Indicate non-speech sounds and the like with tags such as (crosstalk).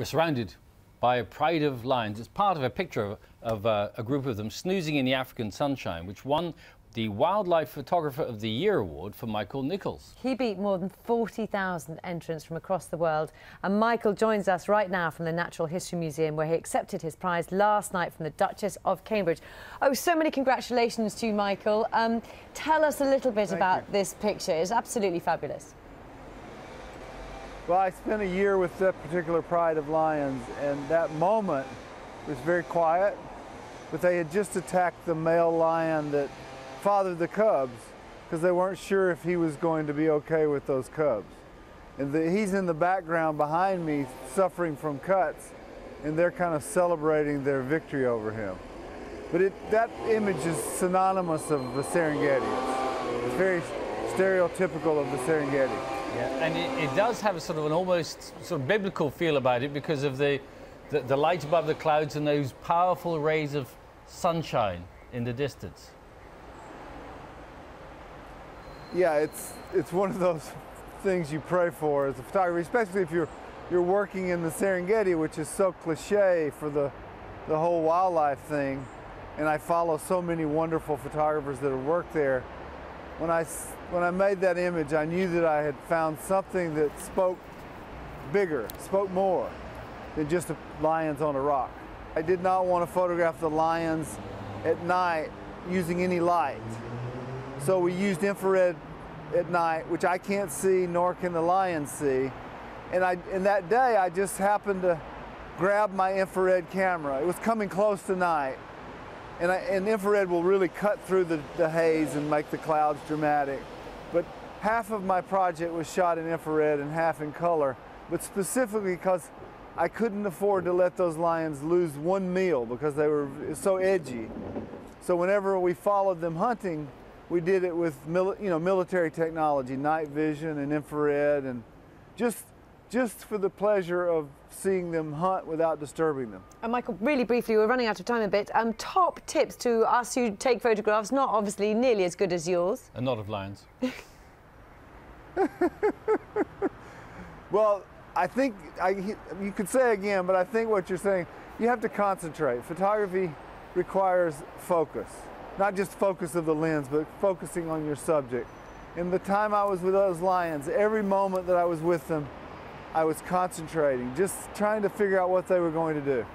We're surrounded by a pride of lions. It's part of a picture of, of uh, a group of them snoozing in the African sunshine, which won the Wildlife Photographer of the Year award for Michael Nichols. He beat more than 40,000 entrants from across the world. And Michael joins us right now from the Natural History Museum, where he accepted his prize last night from the Duchess of Cambridge. Oh, so many congratulations to you, Michael. Um, tell us a little bit Thank about you. this picture. It's absolutely fabulous. Well, I spent a year with that particular pride of lions, and that moment was very quiet. But they had just attacked the male lion that fathered the cubs because they weren't sure if he was going to be okay with those cubs. And the, he's in the background behind me suffering from cuts, and they're kind of celebrating their victory over him. But it, that image is synonymous of the Serengeti. It's, it's very stereotypical of the Serengeti. Yeah, and it, it, does have a sort of an almost sort of biblical feel about it because of the, the, the light above the clouds and those powerful rays of sunshine in the distance. Yeah, it's it's one of those things you pray for as a photographer, especially if you're you're working in the Serengeti, which is so cliche for the the whole wildlife thing. And I follow so many wonderful photographers that have worked there. When I when I made that image, I knew that I had found something that spoke bigger, spoke more than just lions on a rock. I did not want to photograph the lions at night using any light. So we used infrared at night, which I can't see, nor can the lions see. And, I, and that day, I just happened to grab my infrared camera. It was coming close to night. And, I, and infrared will really cut through the, the haze and make the clouds dramatic. But half of my project was shot in infrared and half in color, but specifically because I couldn't afford to let those lions lose one meal because they were so edgy. So whenever we followed them hunting, we did it with you know military technology, night vision and infrared, and just just for the pleasure of seeing them hunt without disturbing them. And Michael, really briefly, we're running out of time a bit. Um, top tips to us who take photographs, not obviously nearly as good as yours. And not of lions. (laughs) well, I think I, you could say again, but I think what you're saying, you have to concentrate. Photography requires focus, not just focus of the lens, but focusing on your subject. In the time I was with those lions, every moment that I was with them, I was concentrating, just trying to figure out what they were going to do.